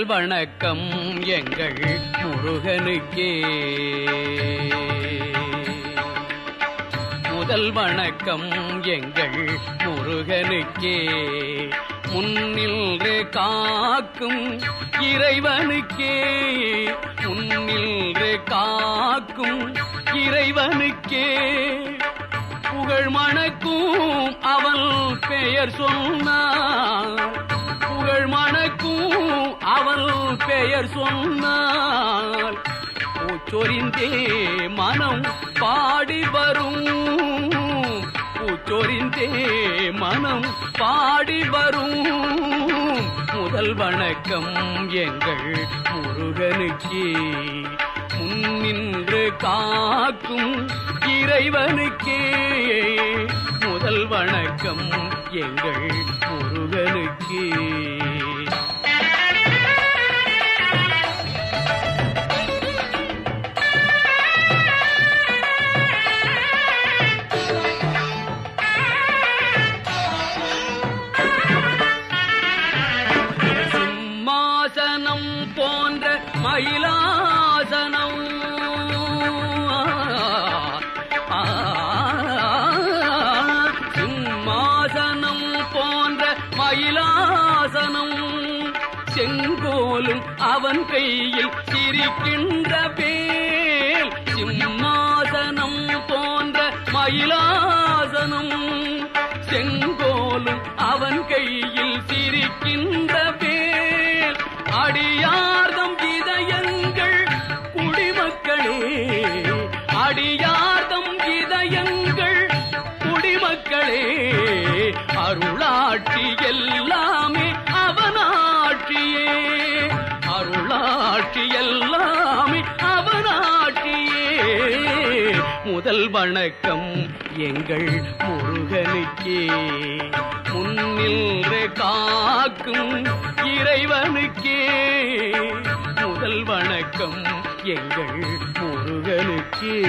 முதல் வணக்கம் எங்கள் முருகனுக்கே. முதல் வணக்கம் எங்கள் முருகனுக்கே. முன்னின்று காக்கும் இறைவனுக்கே. முன்னின்று காக்கும் இறைவனுக்கே. புகழ் மணக்கும் அவள் பெயர் சொன்னார். புகழ் மணக்கும் அவன் பெயர் சொன்னால் பூச்சொரிந்தே மனம் பாடி வரும். பூச்சொரிந்தே மனம் பாடி வரும். முதல் வணக்கம் எங்கள் முருகனுக்கே. முன்னின்று காக்கும் இறைவனுக்கே. முதல் வணக்கம் எங்கள் முருகனுக்கே. செங்கோலும் அவன் கையில் சிரிக்கின்ற வேல் சிம்மாசனம் போன்ற மயிலாசனம். செங்கோலும் அவன் கையில் சிரிக்கின்ற வேல் முதல் வணக்கம் எங்கள் முருகனுக்கே. முன்னின்று காக்கும் இறைவனுக்கே. முதல் வணக்கம் எங்கள் முருகனுக்கே.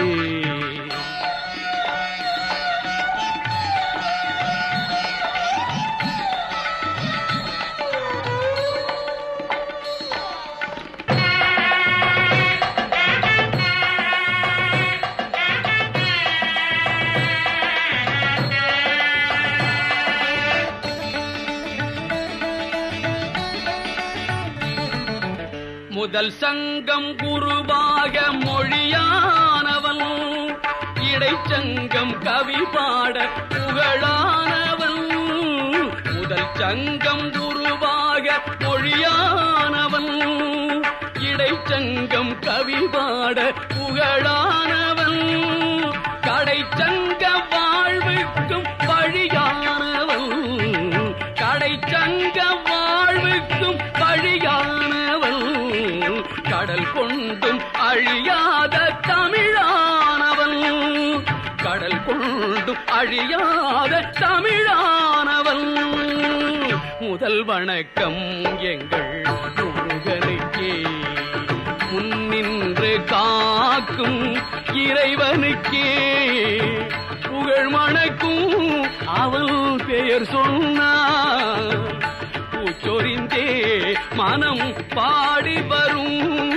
முதல் சங்கம் குருவாக மொழியானவன். இடைச்சங்கம் கவி பாட புகழானவன். முதல் சங்கம் குருவாக மொழியானவன். இடைச்சங்கம் கவி பாட புகழானவன் அழியாத தமிழானவன். கடல் கொண்டும் அழியாத தமிழானவன். முதல் வணக்கம் எங்கள் முருகனுக்கே. முன்னின்று காக்கும் இறைவனுக்கே. புகழ் மணக்கும் அவள் பெயர் சொன்னார். பூச்சொறிந்தே மனம் பாடி வரும்.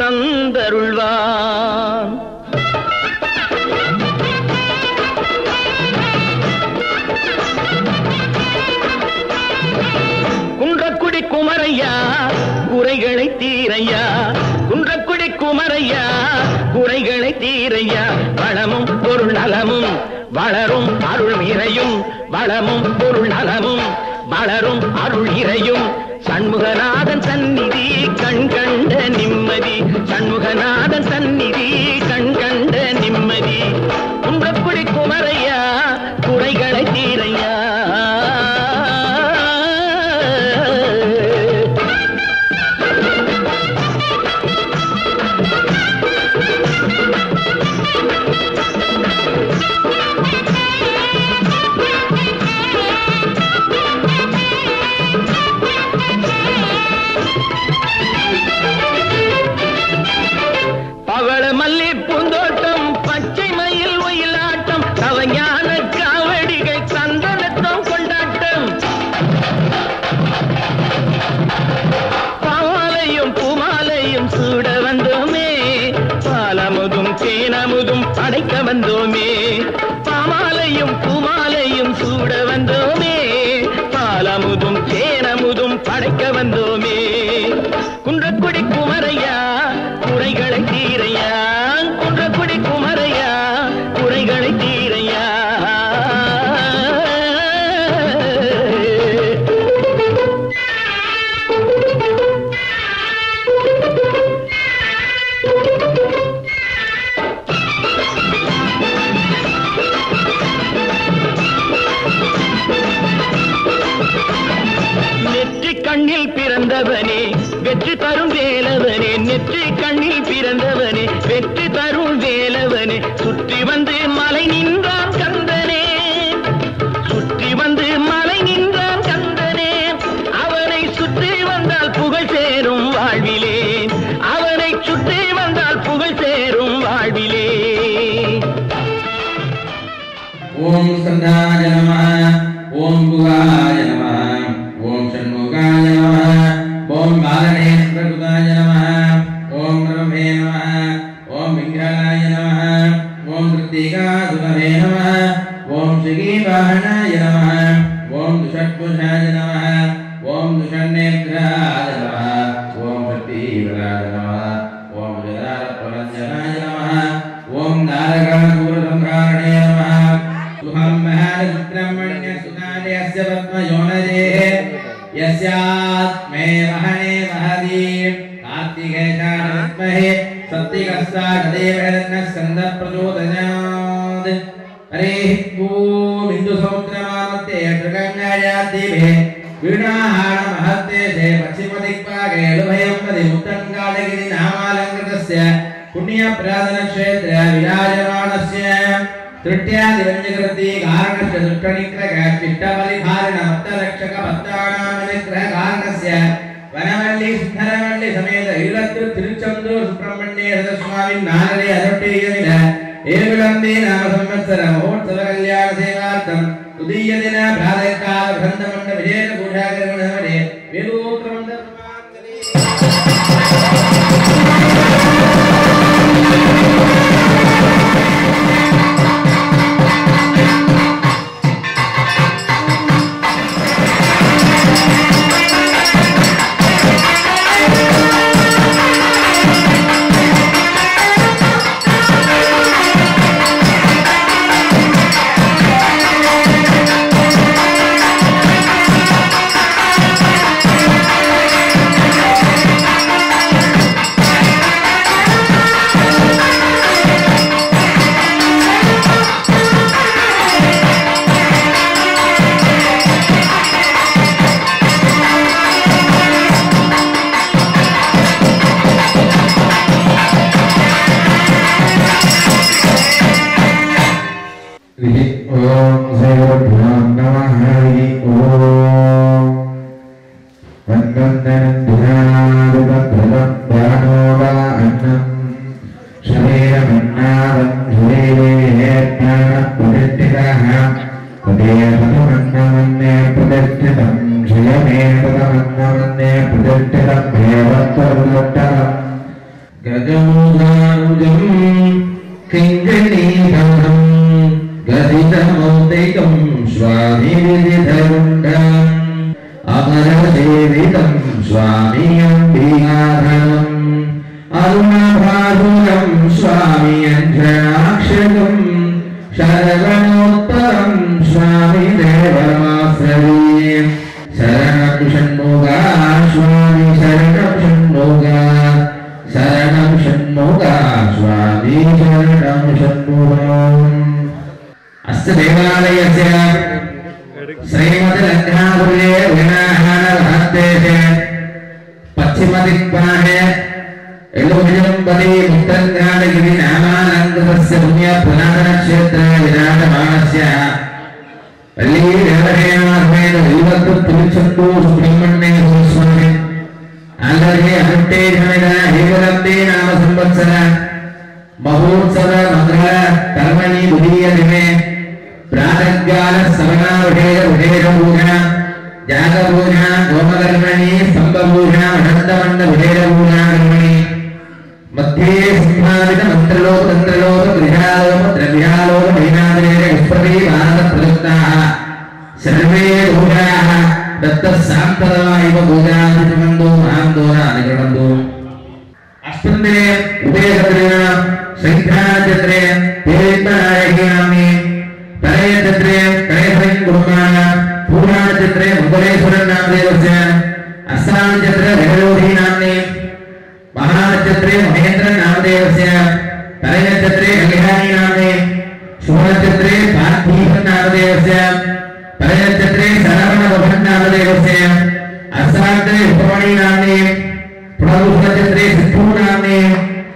தந்தருள்வான். குன்றக்குடி குமரையா குறைகளை தீரையா. குன்றக்குடி குமரையா குறைகளை தீரையா. வளமும் பொருள் நலமும் வளரும் அருள் மீறையும் வளமும் பொருள் நலமும். வளரும் அருள் இறையும் சண்முகநாதன் சந்நிதி கண் கண்ட நிம்மதி. சண்முகநாதன் சந்நிதி கண் கண்ட நிம்மதி. सर्वकल्याणसेवार्थं तुदीयदिन भ्रातयत्काल भ्रन्दमण्ड विजेन पूजाकरणमणे वेदोप्रमण्डप्रमात्तने श्रीमतिरङ्गापुरे विनाहारहस्तेः पश्चिमदिक्पाणे एलुमिजम्बली मुक्तङ्गालगिरि नामालङ्कृतस्य पुण्यपुरातनक्षेत्रे विराजमानस्य वल्लीदेवहेनार्मेण विल्वत्तु तिरुचन्दूर सुब्रह्मण्येश्वर स्वामी ಅಲ್ಲದೆ ಅನುಟ್ಟೆ ಜನಿದ ಹೇಗಲಂಬೆ ನಾಮ ಸಂವತ್ಸರ ಮಹೋತ್ಸವ ಮಂಗಳ ಕರ್ಮಣಿ ಬುಧಿಯ ದಿನೆ ప్రాతజ్ఞాన శ్రవణ ఉషేయ ఉషేషభూషణ జాగభూషణ గోమకర్మణి సంభభూషణ అనంతమండ ఉషేషభూషణ కర్మణి మధ్యే సింహావిత మంత్రలోక తంత్రలోక గృహాలోక ద్రవ్యాలోక మహినాదిరేణ విస్పతి భారత ప్రదత్తా. సర్వే భూషాః దత్త సాంప్రదాయ ఇవ భూజాధిమందో మహాందోన అనుగణందో అష్టందే ఉభయచంద్రేణ సంఖ్యాచంద్రే దేవేంద్రనాయకేనామే கலையச்சத்திரே கலையசைன் குருமான பூர்ணாச்சத்திரே உபலேஸ்வரன் நாமதேவச அஸ்தானச்சத்திரே வெகலோகி நாமனே மகாநட்சத்திரே மகேந்திரன் நாமதேவச தலைநட்சத்திரே கலிஹாரி நாமனே சுபநட்சத்திரே பார்த்தீபன் நாமதேவச தலைநட்சத்திரே சரவண வபன் நாமதேவச அஸ்தானத்திரே உபமணி நாமனே புனர்பூர்ணச்சத்திரே சித்தூர் நாமனே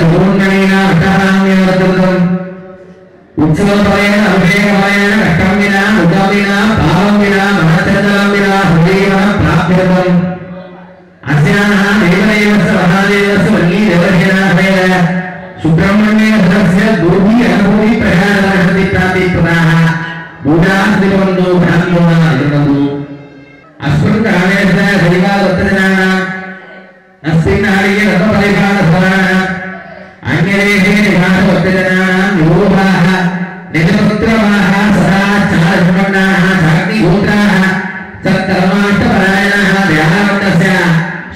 జగోన్మణేన అర్థహాన్యవర్ధం ఉత్సవపరేణ అభిషేకపరేణ కష్టం వినా ఉదామిన పాపం వినా మహాచందలం వినా హృదయం ప్రాప్యతం అస్యాన దేవదేవస్ మహాదేవస్ వల్లీ నివాసవర్గజనానాం విభూతాః నిజపుత్రమాః సదా చారసమన్నాః చాగ్నిహోత్రాః సత్కర్మాష్టపరాయణాः వ్యాహరవర్గస్య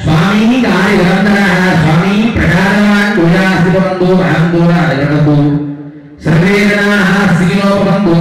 స్వామీ కార్యగరంధరः స్వామీ ప్రసాదవాన్ పూజాస్తిపందు అహం దూర అజగణకు సర్వే జనాः శ్రీలోపందు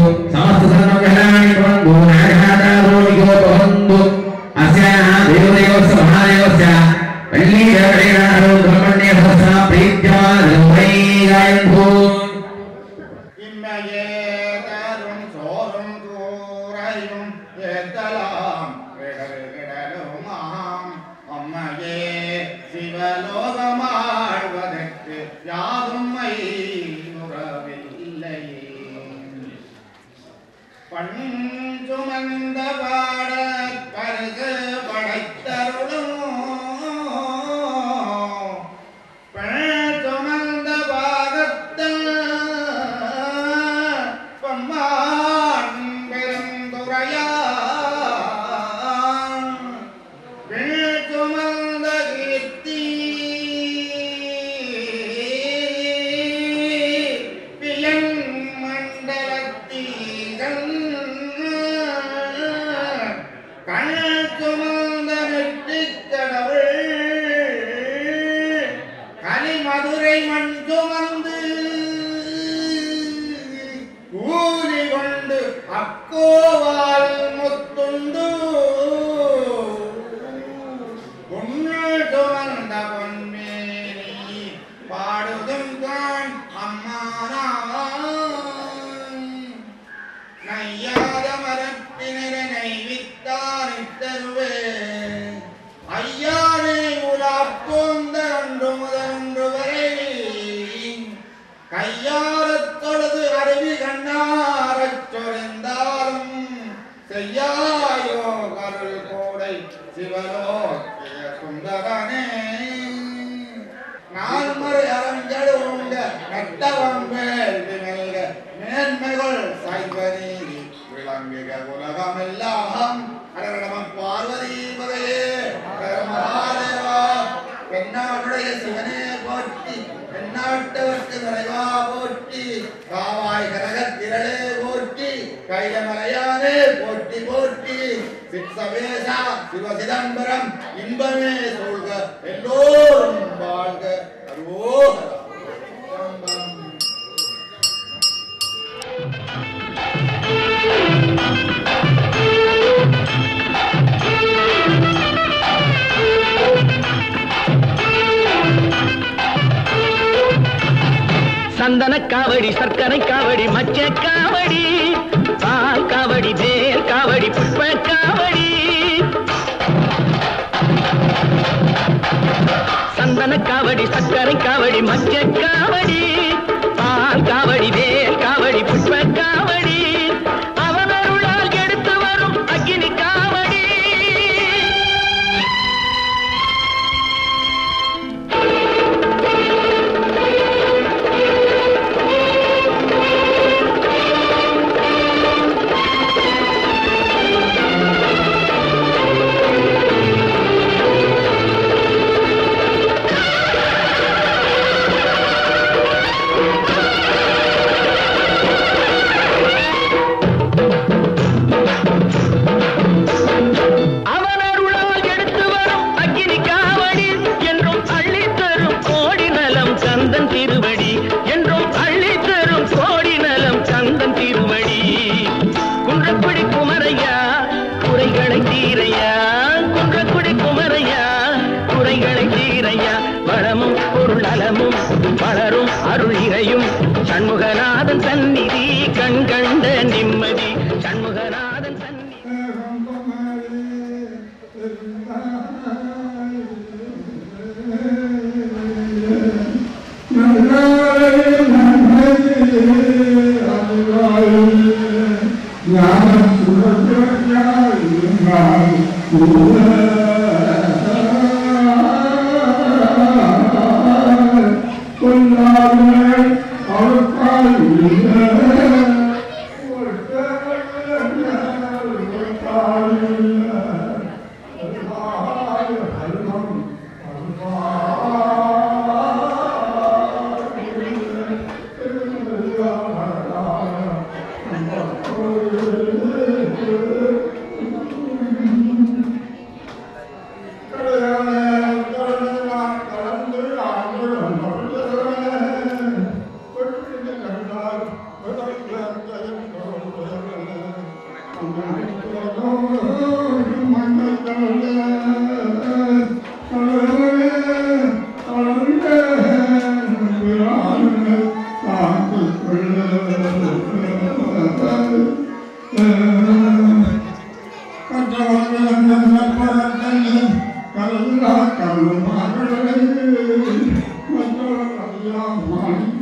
Thank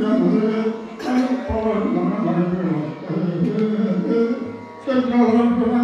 you.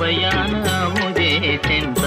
बयाना मुझे चिंता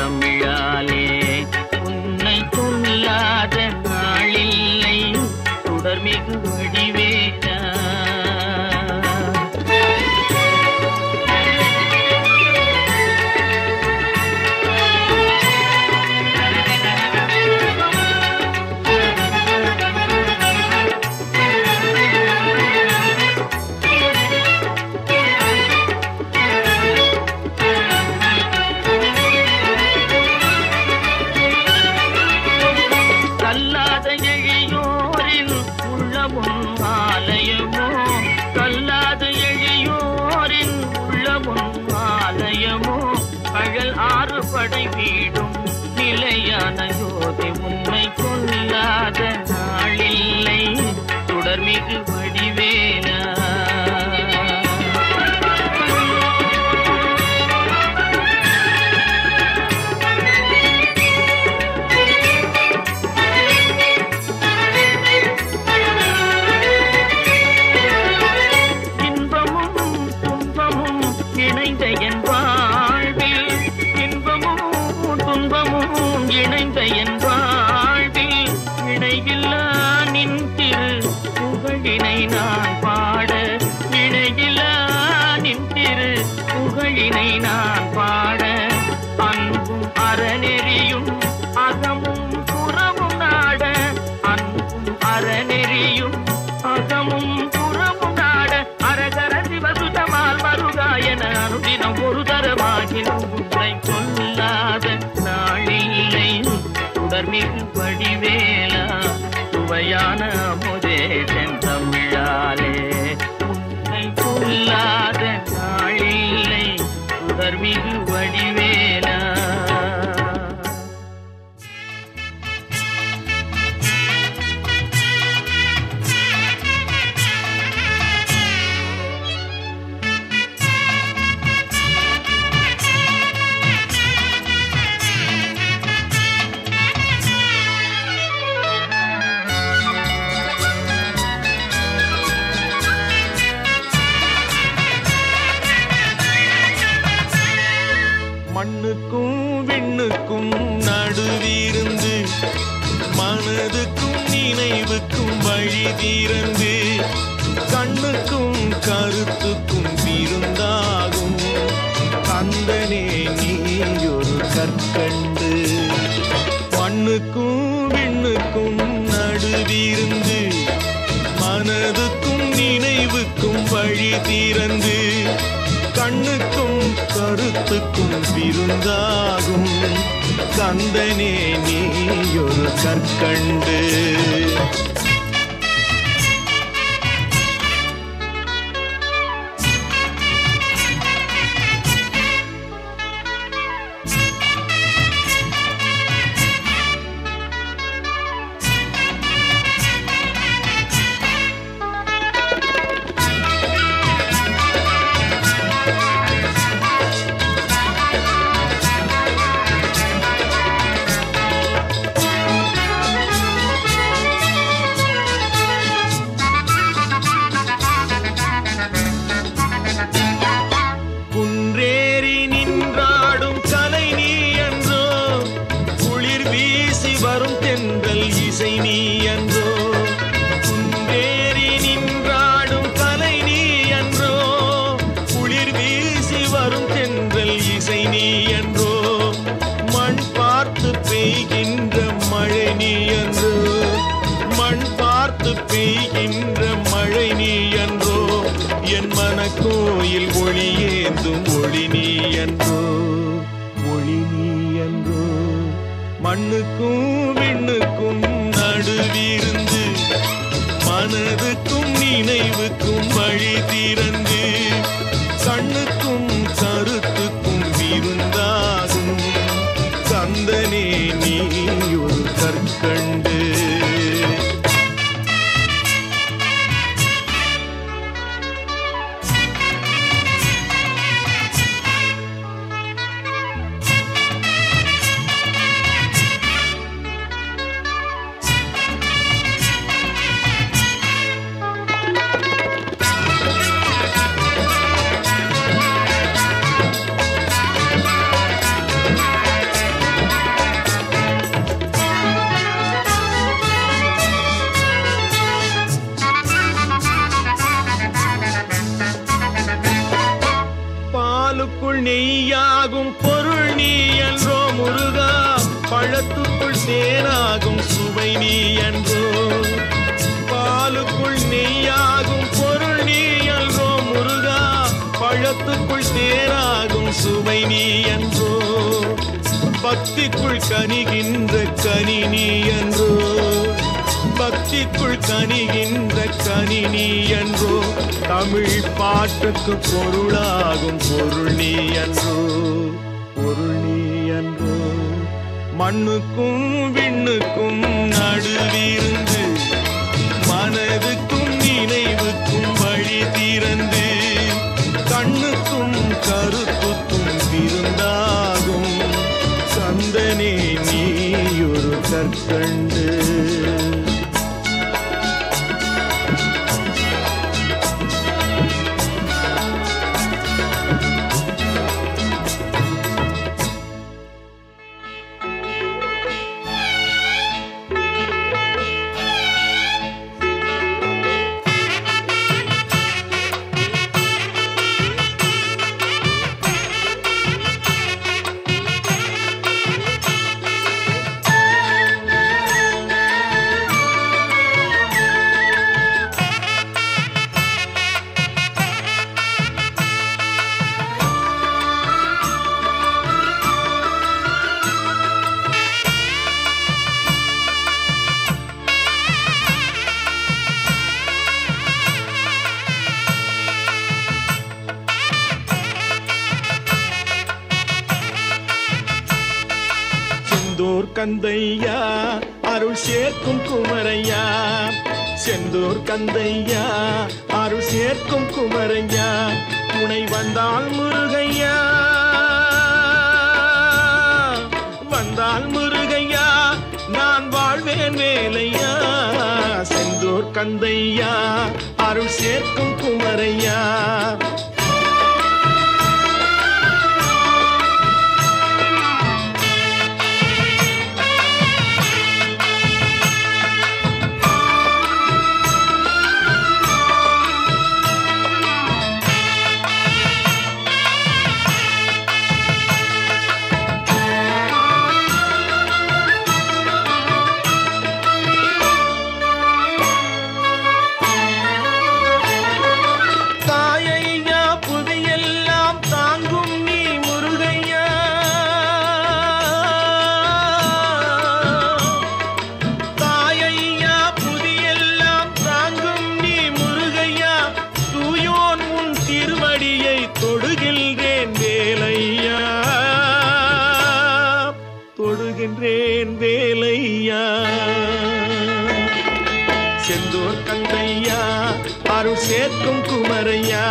பெய்கின்ற மழை நீ என்றோ என் மனக்கோயில் ஒளியேந்தும் ஒளி நீ என்றோ ஒளி நீ என்றோ. மண்ணுக்கும் விண்ணுக்கும் நடுவிருந்து மனதுக்கும் நினைவுக்கும் வழி திறந்து கணினி என்றோ தமிழ் பாட்டுக்கு பொருளாகும் பொருள் நீ என்றோ பொருள் நீ என்றோ. மண்ணுக்கும் விண்ணுக்கும் நடுவிருந்து மனதுக்கும் நினைவுக்கும் வழி திறந்து கண்ணுக்கும் கருத்துக்கும் விருந்தாகும். சந்தனே நீ ஒரு கற்கண்டு கந்தையா அருள் சேர்க்கும் குமரையா. செந்தூர் கந்தையா அருள் சேர்க்கும் குமரையா. துணை வந்தால் முருகையா. வந்தால் முருகையா நான் வாழ்வேன் வேலையா செந்தூர் கந்தையா அருள் சேர்க்கும் குமரையா. திருவடியை தொடுகின்றேன் வேலையா? தொடுகின்றேன் வேலையா? செந்தூர் கங்கையா அருள் சேர்க்கும் குமரையா?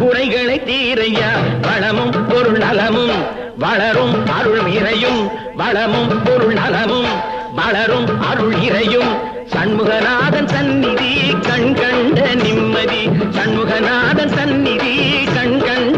குறைகளை தீரையா? வளமும் பொருள் நலமும். வளரும் அருள் இறையும். வளமும் பொருள் நலமும். வளரும் அருள் இறையும். சண்முகநாதன் சந்நிதி கண் கண்ட நிம்மதி. சண்முகநாதன் சந்நிதி கண் கண்ட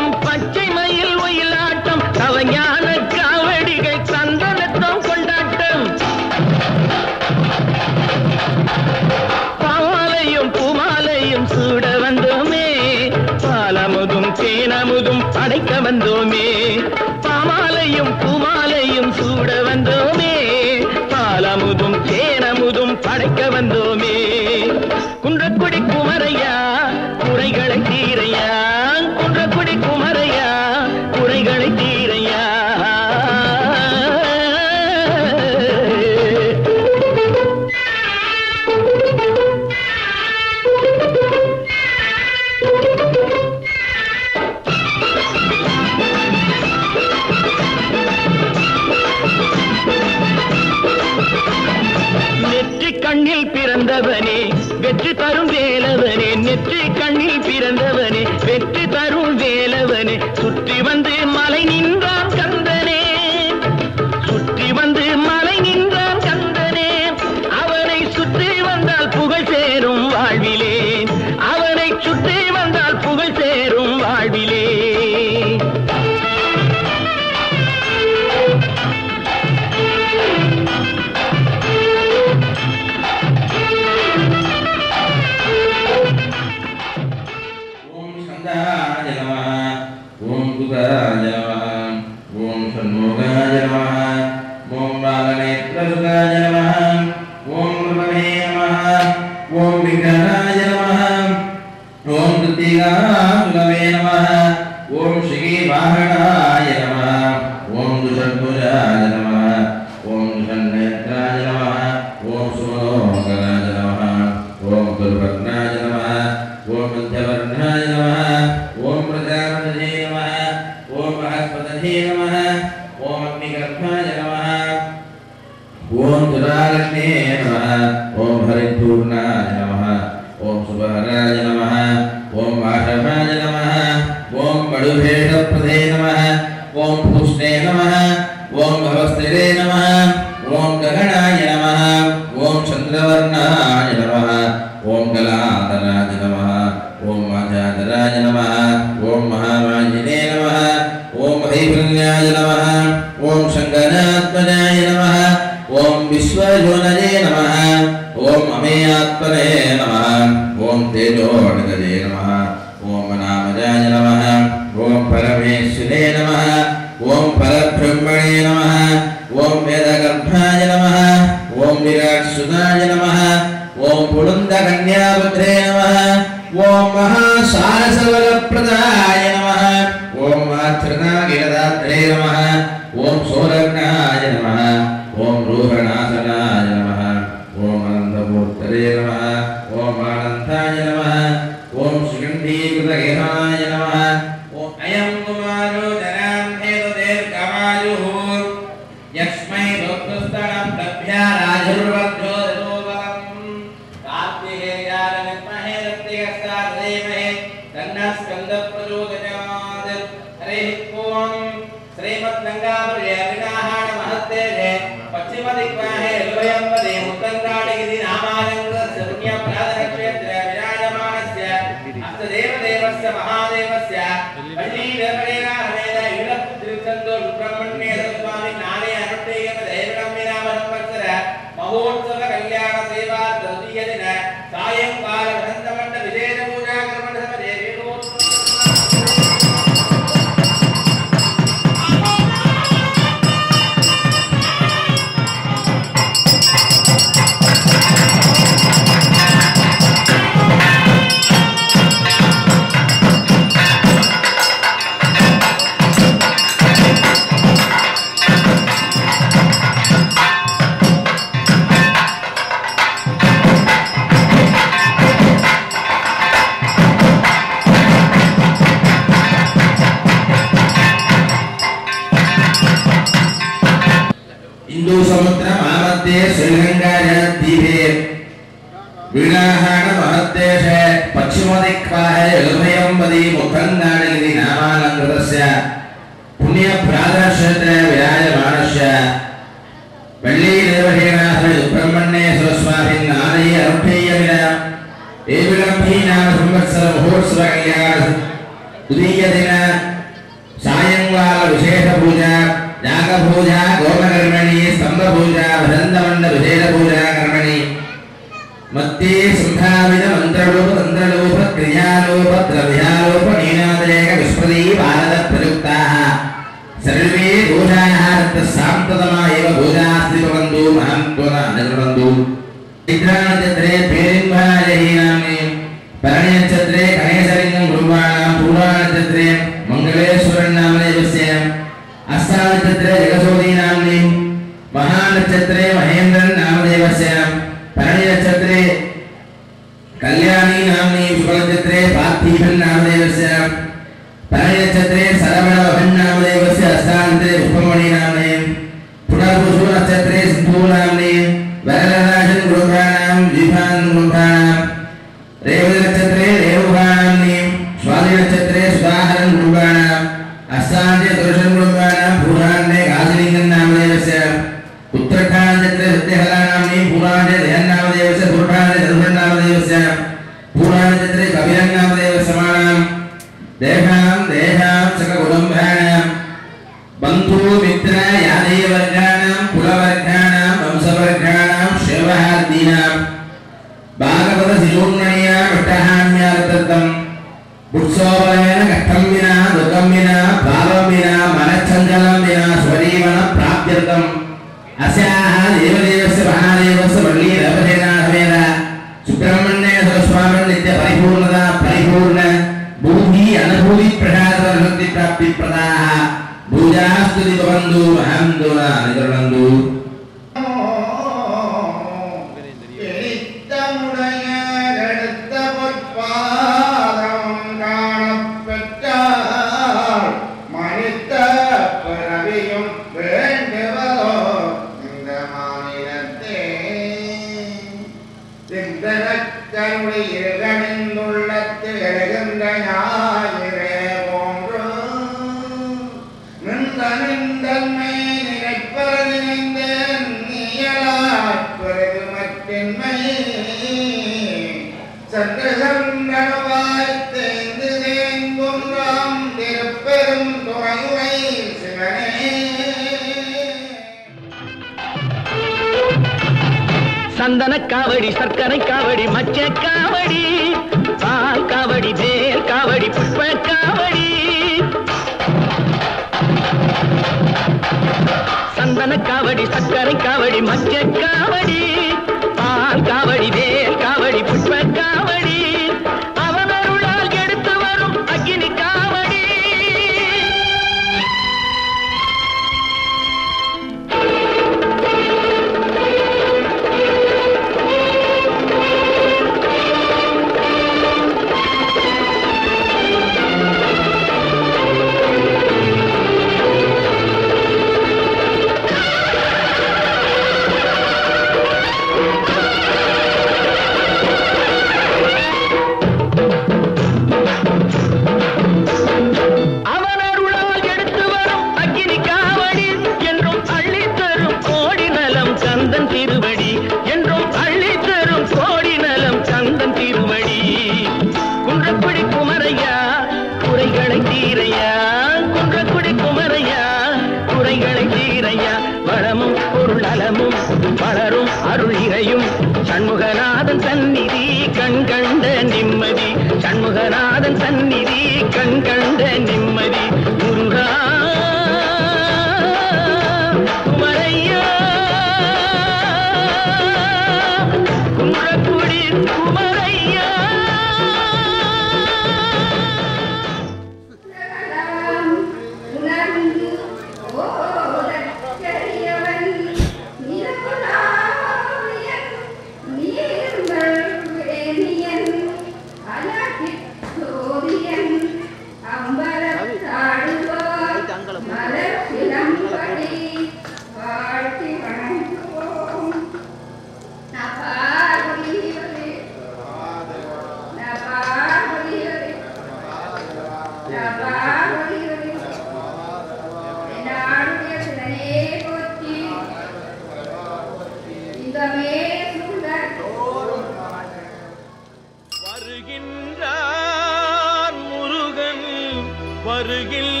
வருகின்றான்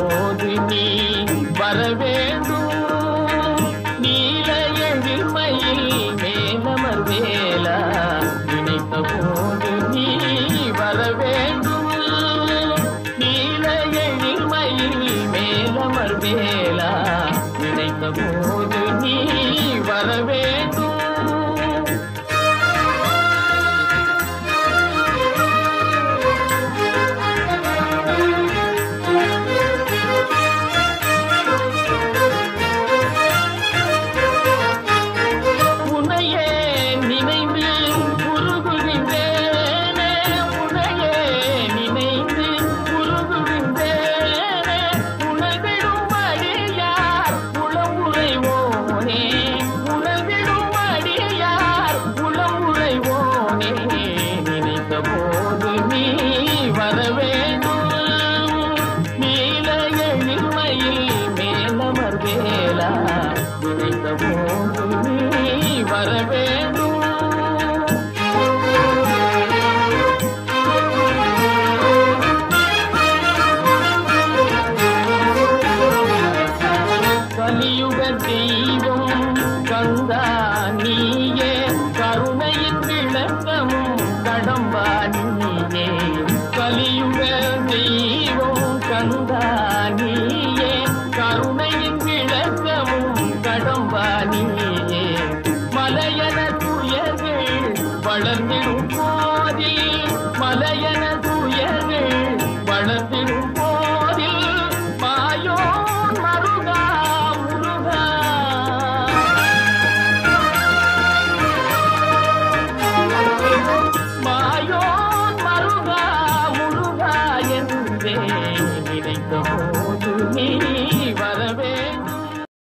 ಓದಿನಿ ಬರವೇನು?